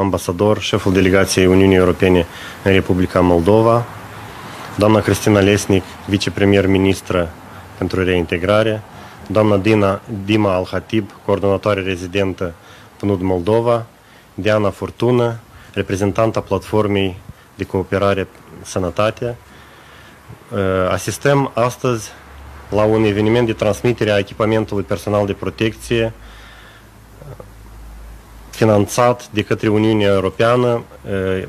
ambasador, șeful delegației Uniunii Europene în Republica Moldova, doamna Cristina Lesnic, vicepremier-ministră pentru reintegrare, doamna Dina, Dima Al-Hatib, coordonatoare rezidentă PNUD Moldova, Diana Fortună, reprezentanta platformei de cooperare sănătate. Asistăm astăzi la un eveniment de transmitere a echipamentului personal de protecție finanțat de către Uniunea Europeană.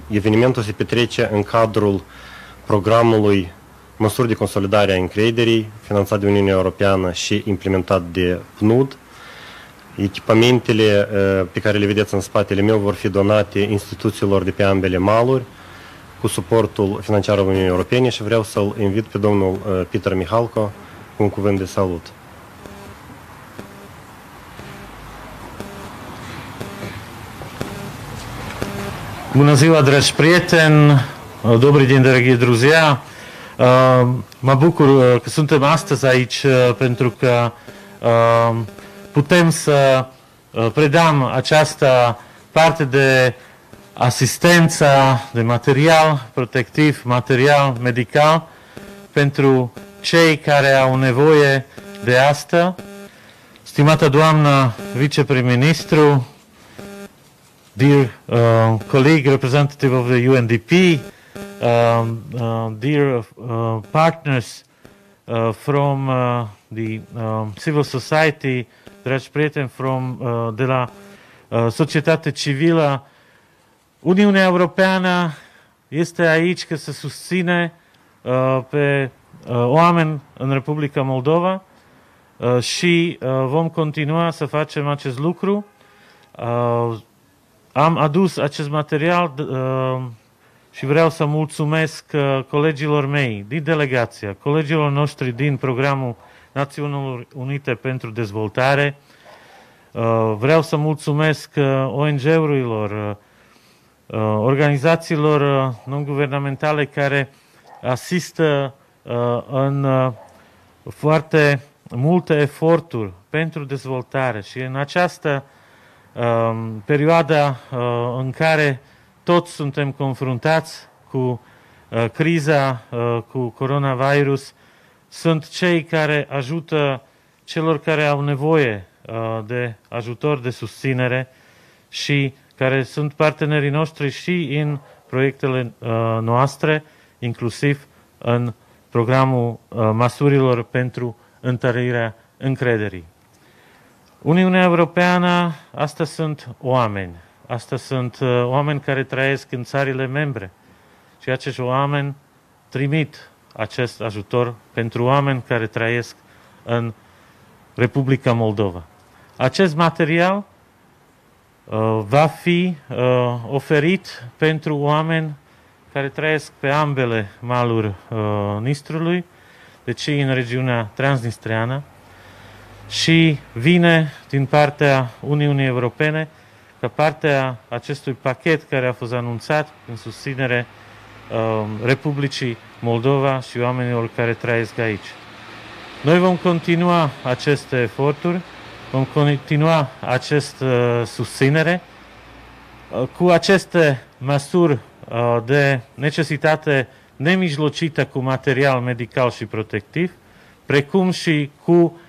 Evenimentul se petrece în cadrul programului Măsuri de consolidare a încrederii, finanțat de Uniunea Europeană și implementat de PNUD. Echipamentele pe care le vedeți în spatele meu vor fi donate instituțiilor de pe ambele maluri cu suportul financiar al Uniunii Europene și vreau să-l invit pe domnul Peter Mihalco cu un cuvânt de salut. Bună ziua, dragi prieteni! Добрый день, dărăghii друзья! Mă bucur că suntem astăzi aici pentru că putem să predăm această parte de asistența de material protectiv, material medical pentru cei care au nevoie de asta. Stimată doamnă viceprim-ministru, dear uh, colleague, representative of the UNDP, um, uh, dear uh, partners uh, from uh, the um, civil society, dragi prieteni from, uh, de la uh, societate civilă, Uniunea Europeană este aici ca să susține uh, pe uh, oameni în Republica Moldova uh, și uh, vom continua să facem acest lucru. Uh, am adus acest material uh, și vreau să mulțumesc uh, colegilor mei din delegația, colegilor noștri din programul Națiunilor Unite pentru Dezvoltare. Uh, vreau să mulțumesc uh, ONG-urilor, uh, uh, organizațiilor uh, non-guvernamentale care asistă uh, în uh, foarte multe eforturi pentru dezvoltare și în această uh, perioadă uh, în care toți suntem confruntați cu uh, criza, uh, cu coronavirus, sunt cei care ajută celor care au nevoie uh, de ajutor, de susținere și care sunt partenerii noștri și în proiectele uh, noastre, inclusiv în programul uh, măsurilor pentru întărirea încrederii. Uniunea Europeană, asta sunt oameni. Asta sunt uh, oameni care trăiesc în țările membre. Și acești oameni trimit acest ajutor pentru oameni care trăiesc în Republica Moldova. Acest material uh, va fi uh, oferit pentru oameni care trăiesc pe ambele maluri uh, Nistrului, deci în regiunea transnistreană, și vine din partea Uniunii Europene ca parte a acestui pachet care a fost anunțat în susținere uh, Republicii Moldova și oamenilor care trăiesc aici. Noi vom continua aceste eforturi, vom continua această uh, susținere uh, cu aceste măsuri uh, de necesitate nemijlocită cu material medical și protectiv, precum și cu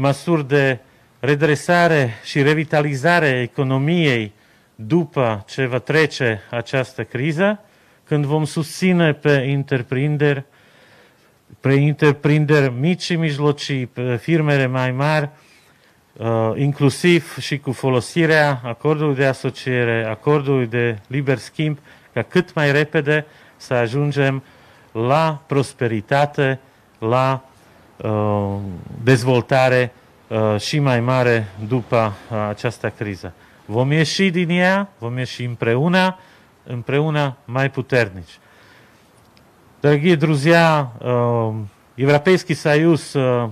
măsuri de redresare și revitalizare a economiei după ce va trece această criză, când vom susține pe întreprinderi, pe întreprinderi mici și mijlocii, pe firmele mai mari, uh, inclusiv și cu folosirea acordului de asociere, acordului de liber schimb, ca cât mai repede să ajungem la prosperitate, la uh, dezvoltare uh, și mai mare după uh, această criză. Vom ieși din ea, vom ieși împreună, împreună mai puternici. Дорогие друзья, э, Европейский Союз э,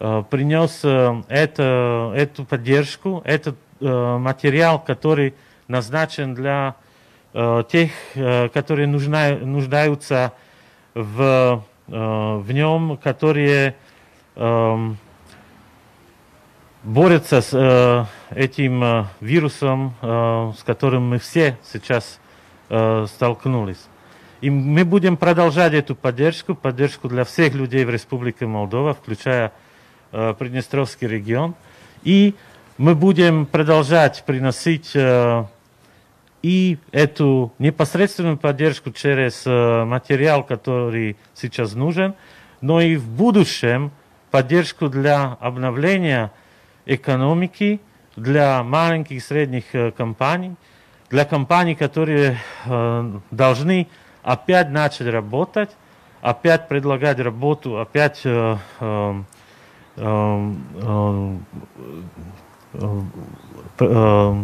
э, принес это, эту поддержку, этот материал, который назначен для тех, которые нуждаются в, в нем, которые борются с этим вирусом, с которым мы все сейчас столкнулись. И мы будем продолжать эту поддержку, поддержку для всех людей в Республике Молдова, включая Приднестровский регион. И мы будем продолжать приносить и эту непосредственную поддержку через материал, который сейчас нужен, но и в будущем поддержку для обновления экономики, для маленьких и средних компаний, для компаний, которые должны опять начать работать, опять предлагать работу, опять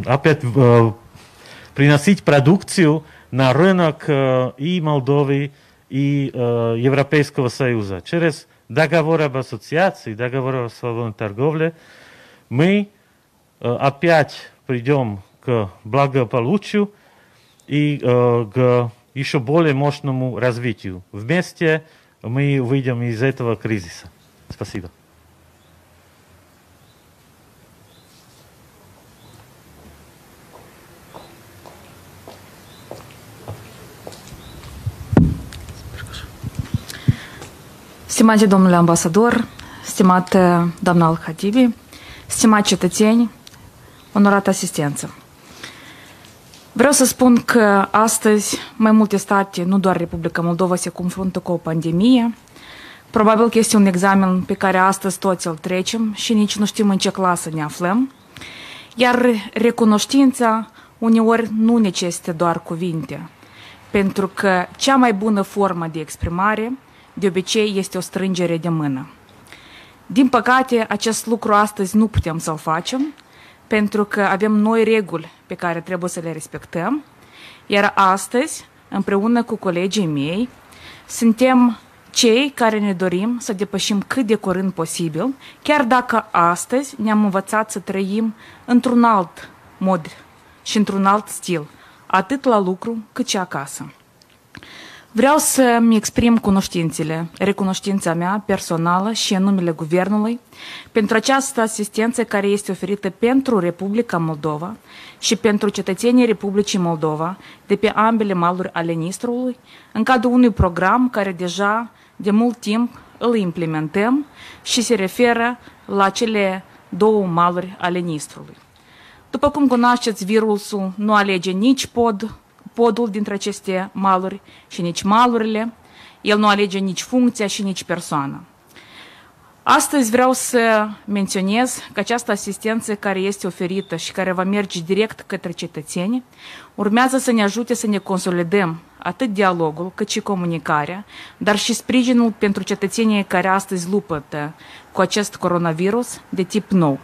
опять приносить продукцию на рынок и Молдовы, и Европейского Союза. Через договор об ассоциации, договор о свободной торговле, мы опять придем к благополучию и к еще более мощному развитию. Вместе мы выйдем из этого кризиса. Спасибо. Stimate domnule ambasador, stimate doamna Al-Khatibi, stimați cetățeni, onorată asistență. Vreau să spun că astăzi mai multe state, nu doar Republica Moldova, se confruntă cu o pandemie. Probabil că este un examen pe care astăzi toți îl trecem și nici nu știm în ce clasă ne aflăm. Iar recunoștința uneori nu necesită doar cuvinte, pentru că cea mai bună formă de exprimare de obicei este o strângere de mână. Din păcate, acest lucru astăzi nu putem să-l facem, pentru că avem noi reguli pe care trebuie să le respectăm, iar astăzi, împreună cu colegii mei, suntem cei care ne dorim să depășim cât de curând posibil, chiar dacă astăzi ne-am învățat să trăim într-un alt mod și într-un alt stil, atât la lucru cât și acasă. Vreau să-mi exprim cunoștințele, recunoștința mea personală și în numele Guvernului pentru această asistență care este oferită pentru Republica Moldova și pentru cetățenii Republicii Moldova de pe ambele maluri ale Nistrului, în cadrul unui program care deja de mult timp îl implementăm și se referă la cele două maluri ale Nistrului. După cum cunoașteți, virusul nu alege nici pod, podul dintre aceste maluri și nici malurile. El nu alege nici funcția și nici persoana. Astăzi vreau să menționez că această asistență care este oferită și care va merge direct către cetățeni urmează să ne ajute să ne consolidăm atât dialogul cât și comunicarea, dar și sprijinul pentru cetățenii care astăzi luptă cu acest coronavirus de tip nou.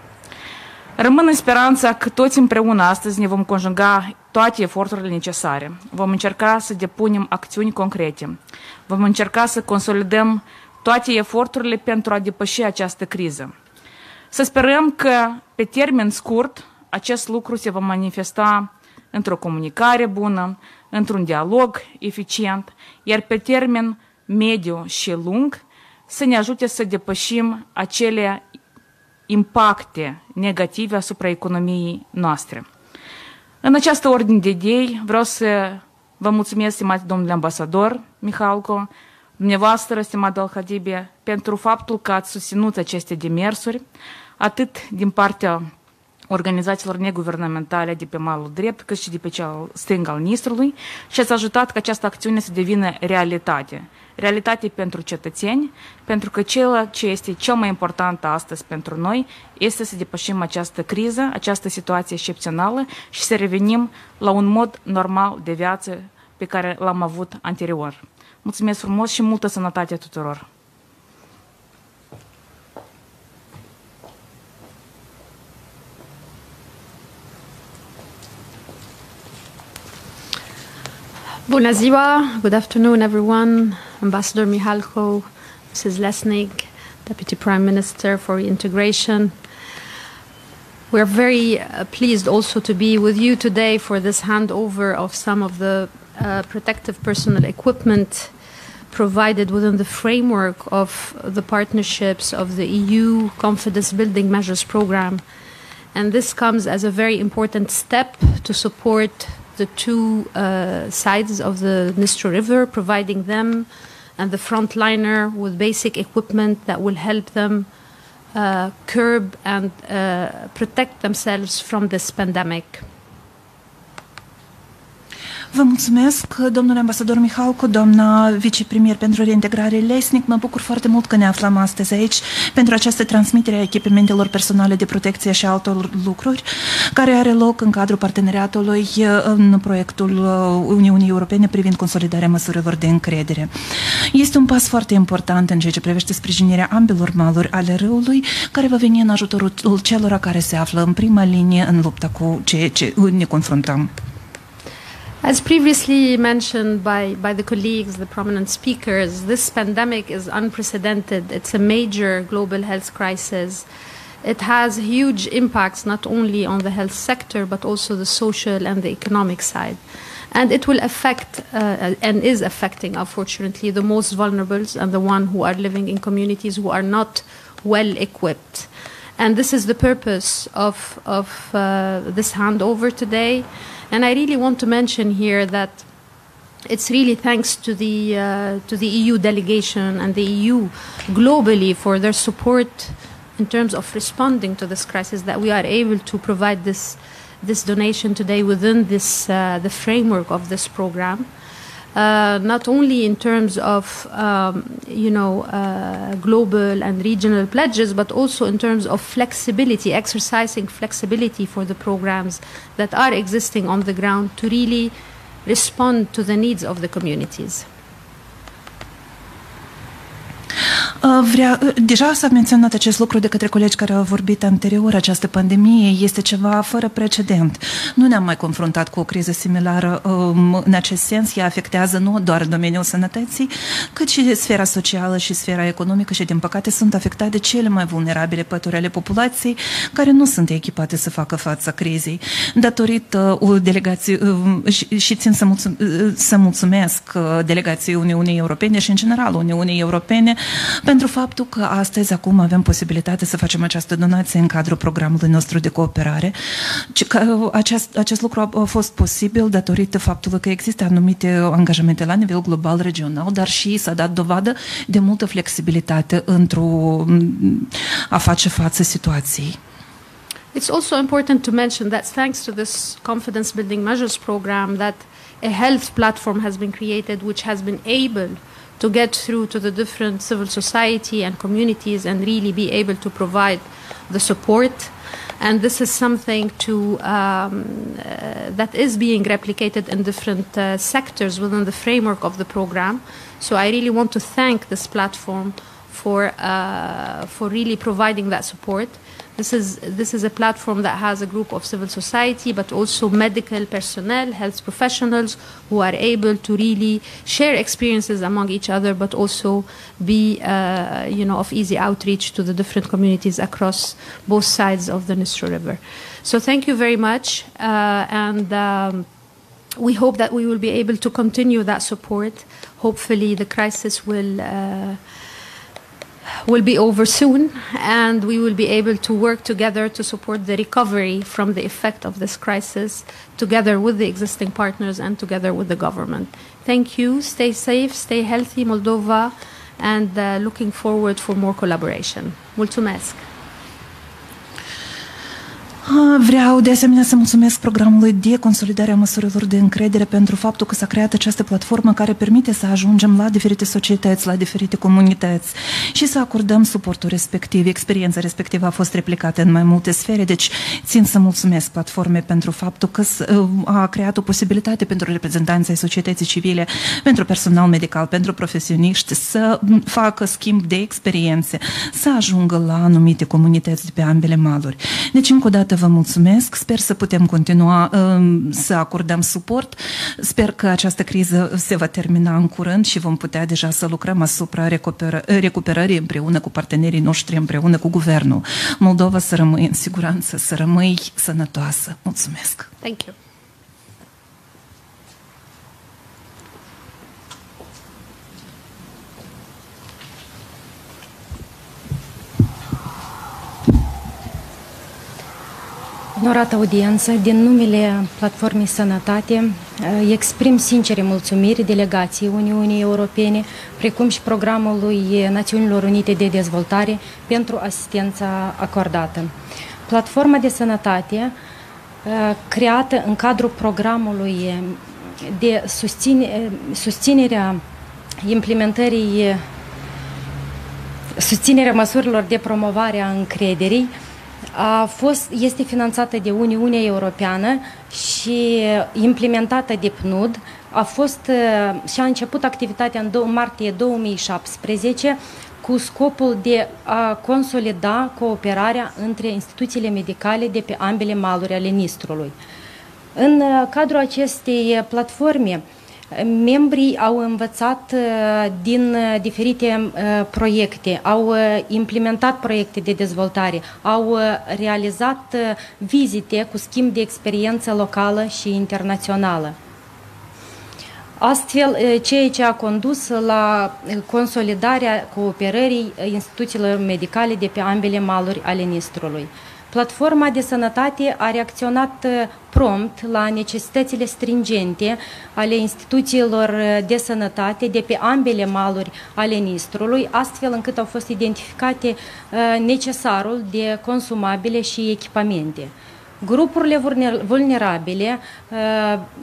Rămân în speranța că toți împreună astăzi ne vom conjuga toate eforturile necesare. Vom încerca să depunem acțiuni concrete. Vom încerca să consolidăm toate eforturile pentru a depăși această criză. Să sperăm că pe termen scurt acest lucru se va manifesta într-o comunicare bună, într-un dialog eficient, iar pe termen mediu și lung să ne ajute să depășim acele impacte negative asupra economiei noastre. În această ordine de idei vreau să vă mulțumesc, stimați domnule ambasador Mihalco, dumneavoastră, stimat Al-Hadibi, pentru faptul că ați susținut aceste demersuri, atât din partea organizațiilor neguvernamentale de pe malul drept, cât și de pe cel stâng al Nistrului și ați ajutat ca această acțiune să devină realitate. Realitate pentru cetățeni, pentru că ceea ce este cel mai important astăzi pentru noi este să depășim această criză, această situație excepțională și să revenim la un mod normal de viață pe care l-am avut anterior. Mulțumesc frumos și multă sănătate tuturor! Bună ziua, good afternoon everyone. Ambassador Mihalko, Mrs. Lesnik, Deputy Prime Minister for Integration. We're very uh, pleased also to be with you today for this handover of some of the uh, protective personal equipment provided within the framework of the partnerships of the EU Confidence Building Measures Program And this comes as a very important step to support the two uh, sides of the Dnistro River, providing them and the frontliner with basic equipment that will help them uh, curb and uh, protect themselves from this pandemic. Vă mulțumesc, domnule ambasador Mihalcu, doamna vicepremier pentru reintegrare Lesnic. Mă bucur foarte mult că ne aflăm astăzi aici pentru această transmitere a echipimentelor personale de protecție și altor lucruri care are loc în cadrul parteneriatului în proiectul Uniunii Europene privind consolidarea măsurilor de încredere. Este un pas foarte important în ceea ce privește sprijinirea ambelor maluri ale râului, care va veni în ajutorul celor care se află în prima linie în lupta cu ceea ce ne confruntăm. As previously mentioned by, by the colleagues, the prominent speakers, this pandemic is unprecedented. It's a major global health crisis. It has huge impacts not only on the health sector, but also the social and the economic side. And it will affect, uh, and is affecting, unfortunately, the most vulnerable and the one who are living in communities who are not well equipped. And this is the purpose of, of uh, this handover today. And I really want to mention here that it's really thanks to the uh, to the EU delegation and the EU globally for their support in terms of responding to this crisis that we are able to provide this this donation today within this uh, the framework of this program. Uh, not only in terms of um, you know uh, global and regional pledges, but also in terms of flexibility, exercising flexibility for the programs that are existing on the ground to really respond to the needs of the communities. Vrea, deja s-a menționat acest lucru de către colegi care au vorbit anterior. Această pandemie este ceva fără precedent. Nu ne-am mai confruntat cu o criză similară în acest sens. Ea afectează nu doar domeniul sănătății, cât și sfera socială și sfera economică și, din păcate, sunt afectate cele mai vulnerabile pături ale populației care nu sunt echipate să facă față crizei. Datorită o delegație și, și țin să, mulțum, să mulțumesc delegației Uniunii Europene și, în general, Uniunii Europene pentru faptul că astăzi, acum, avem posibilitatea să facem această donație în cadrul programului nostru de cooperare. Că acest, acest lucru a fost posibil datorită faptului că există anumite angajamente la nivel global, regional, dar și s-a dat dovadă de multă flexibilitate într-o a face față situației. It's also important to mention that thanks to this confidence building measures program that a health platform has been created which has been able to get through to the different civil society and communities and really be able to provide the support. And this is something to um, uh, that is being replicated in different uh, sectors within the framework of the program. So I really want to thank this platform for uh, for really providing that support. This is, this is a platform that has a group of civil society, but also medical personnel, health professionals who are able to really share experiences among each other, but also be, uh, you know, of easy outreach to the different communities across both sides of the Nistro River. So thank you very much, uh, and. Um, we hope that we will be able to continue that support. Hopefully, the crisis will uh, will be over soon, and we will be able to work together to support the recovery from the effect of this crisis, together with the existing partners and together with the government. Thank you. Stay safe, stay healthy, Moldova, and uh, looking forward for more collaboration. Mulțumesc! Vreau de asemenea să mulțumesc programului de consolidare a măsurilor de încredere pentru faptul că s-a creat această platformă care permite să ajungem la diferite societăți, la diferite comunități și să acordăm suportul respectiv. Experiența respectivă a fost replicată în mai multe sfere, deci țin să mulțumesc platformei pentru faptul că a creat o posibilitate pentru reprezentanții societății civile, pentru personal medical, pentru profesioniști să facă schimb de experiențe, să ajungă la anumite comunități de pe ambele maluri. Deci, încă o dată, dată vă mulțumesc, sper să putem continua să acordăm suport, sper că această criză se va termina în curând și vom putea deja să lucrăm asupra recuperă, recuperării împreună cu partenerii noștri, împreună cu guvernul. Moldova să rămâi în siguranță, să rămâi sănătoasă. Mulțumesc! Thank you. Onorată audiență, din numele Platformei Sănătate, exprim sincere mulțumiri delegației Uniunii Europene, precum și programului Națiunilor Unite de Dezvoltare pentru asistența acordată. Platforma de sănătate, creată în cadrul programului de susține, susținerea implementării susținerea măsurilor de promovare a încrederii a fost, este finanțată de Uniunea Europeană și implementată de PNUD. A fost și a început activitatea în martie 2017 cu scopul de a consolida cooperarea între instituțiile medicale de pe ambele maluri ale Nistrului. În cadrul acestei platforme, Membrii au învățat din diferite proiecte, au implementat proiecte de dezvoltare, au realizat vizite cu schimb de experiență locală și internațională. Astfel, ceea ce a condus la consolidarea cooperării instituțiilor medicale de pe ambele maluri ale Nistrului. Platforma de sănătate a reacționat prompt la necesitățile stringente ale instituțiilor de sănătate de pe ambele maluri ale Nistrului, astfel încât au fost identificate necesarul de consumabile și echipamente. Grupurile vulnerabile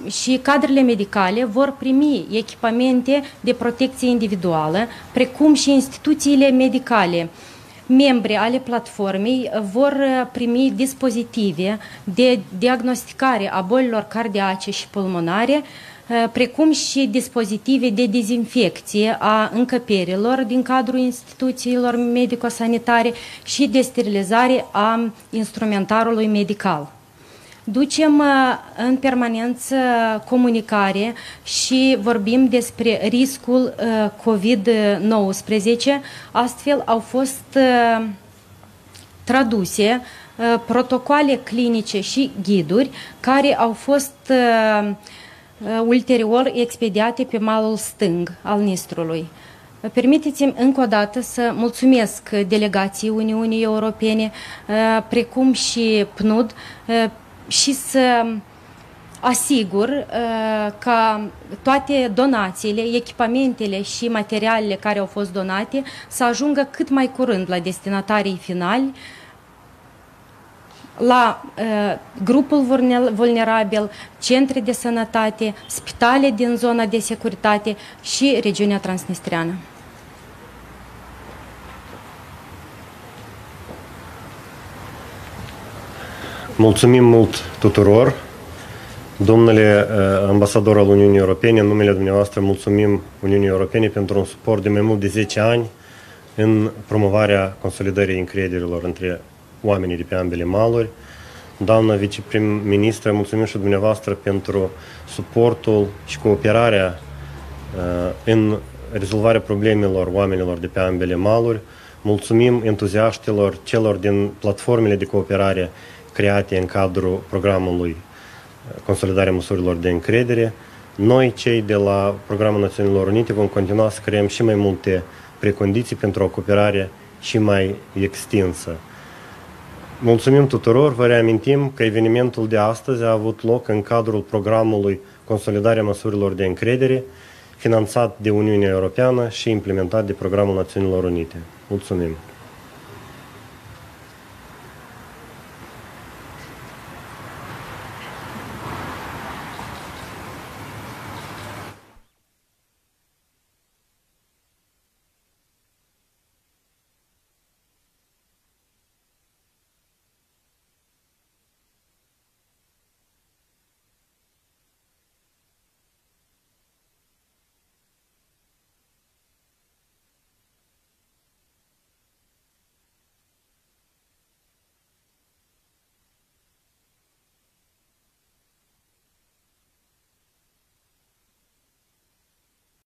și cadrele medicale vor primi echipamente de protecție individuală, precum și instituțiile medicale membri ale platformei vor primi dispozitive de diagnosticare a bolilor cardiace și pulmonare, precum și dispozitive de dezinfecție a încăperilor din cadrul instituțiilor medico-sanitare și de sterilizare a instrumentarului medical. Ducem în permanență comunicare și vorbim despre riscul COVID-19. Astfel au fost traduse protocoale clinice și ghiduri care au fost ulterior expediate pe malul stâng al Nistrului. Permiteți-mi încă o dată să mulțumesc delegației Uniunii Europene, precum și PNUD, și să asigur uh, ca toate donațiile, echipamentele și materialele care au fost donate să ajungă cât mai curând la destinatarii finali, la uh, grupul vulnerabil, centre de sănătate, spitale din zona de securitate și regiunea transnistreană. Mulțumim mult tuturor. Domnule ambasador al Uniunii Europene, în numele dumneavoastră mulțumim Uniunii Europene pentru un suport de mai mult de 10 ani în promovarea consolidării încrederilor între oamenii de pe ambele maluri. Doamna viceprim-ministră, mulțumim și dumneavoastră pentru suportul și cooperarea în rezolvarea problemelor oamenilor de pe ambele maluri. Mulțumim entuziaștilor celor din platformele de cooperare create în cadrul programului Consolidarea măsurilor de încredere. Noi, cei de la Programul Națiunilor Unite, vom continua să creăm și mai multe precondiții pentru o cooperare și mai extinsă. Mulțumim tuturor, vă reamintim că evenimentul de astăzi a avut loc în cadrul programului Consolidarea măsurilor de încredere, finanțat de Uniunea Europeană și implementat de Programul Națiunilor Unite. Mulțumim!